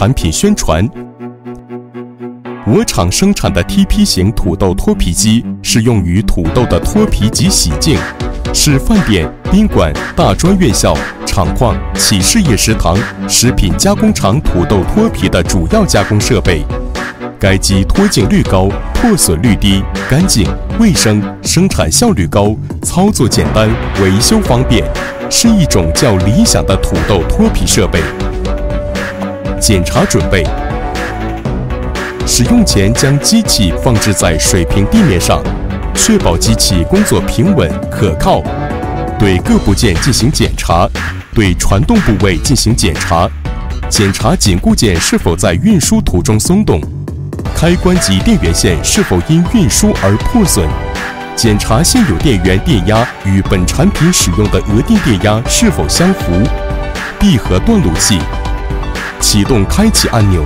产品宣传。我厂生产的 TP 型土豆脱皮机适用于土豆的脱皮及洗净，是饭店、宾馆、大专院校、厂矿、企事业食堂、食品加工厂土豆脱皮的主要加工设备。该机脱净率高，破损率低，干净卫生，生产效率高，操作简单，维修方便，是一种较理想的土豆脱皮设备。检查准备。使用前将机器放置在水平地面上，确保机器工作平稳可靠。对各部件进行检查，对传动部位进行检查，检查紧固件是否在运输途中松动，开关及电源线是否因运输而破损，检查现有电源电压与本产品使用的额定电压是否相符，闭合断路器，启动开启按钮。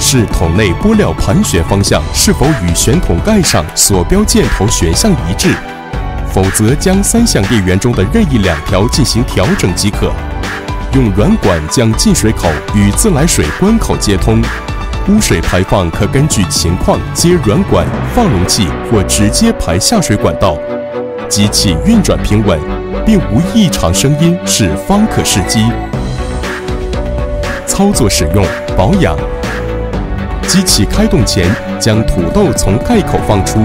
是桶内玻料盘旋方向是否与旋筒盖上所标箭头旋向一致，否则将三项电源中的任意两条进行调整即可。用软管将进水口与自来水关口接通，污水排放可根据情况接软管、放容器或直接排下水管道。机器运转平稳，并无异常声音是方可试机。操作使用保养。机器开动前，将土豆从盖口放出。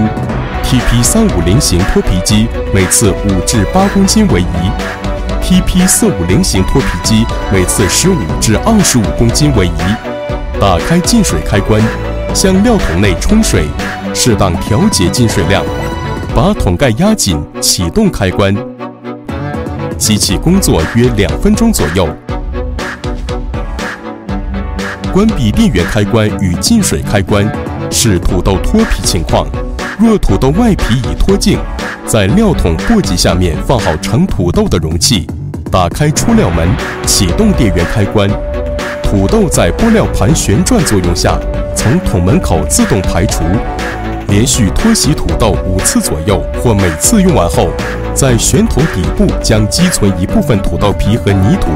TP 三五零型脱皮机每次五至八公斤为宜，TP 四五零型脱皮机每次十五至二十五公斤为宜。打开进水开关，向料桶内冲水，适当调节进水量，把桶盖压紧，启动开关。机器工作约两分钟左右。关闭电源开关与进水开关，视土豆脱皮情况。若土豆外皮已脱净，在料桶簸箕下面放好盛土豆的容器，打开出料门，启动电源开关。土豆在拨料盘旋转作用下，从桶门口自动排除。连续脱洗土豆五次左右，或每次用完后，在旋桶底部将积存一部分土豆皮和泥土。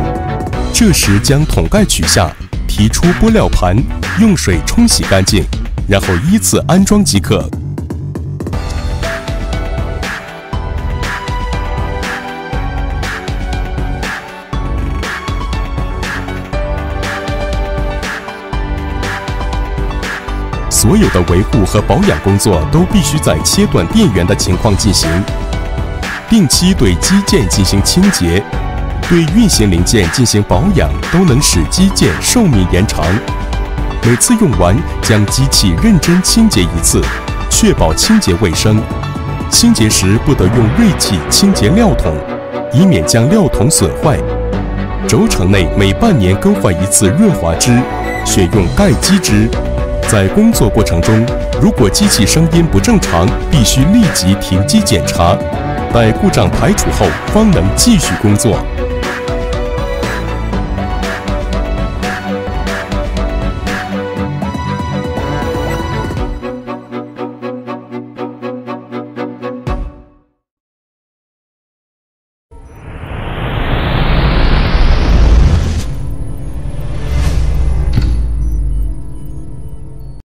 这时将桶盖取下。提出拨料盘，用水冲洗干净，然后依次安装即可。所有的维护和保养工作都必须在切断电源的情况进行，定期对机件进行清洁。对运行零件进行保养，都能使机件寿命延长。每次用完，将机器认真清洁一次，确保清洁卫生。清洁时不得用锐器清洁料桶，以免将料桶损坏。轴承内每半年更换一次润滑脂，选用钙基脂。在工作过程中，如果机器声音不正常，必须立即停机检查，待故障排除后，方能继续工作。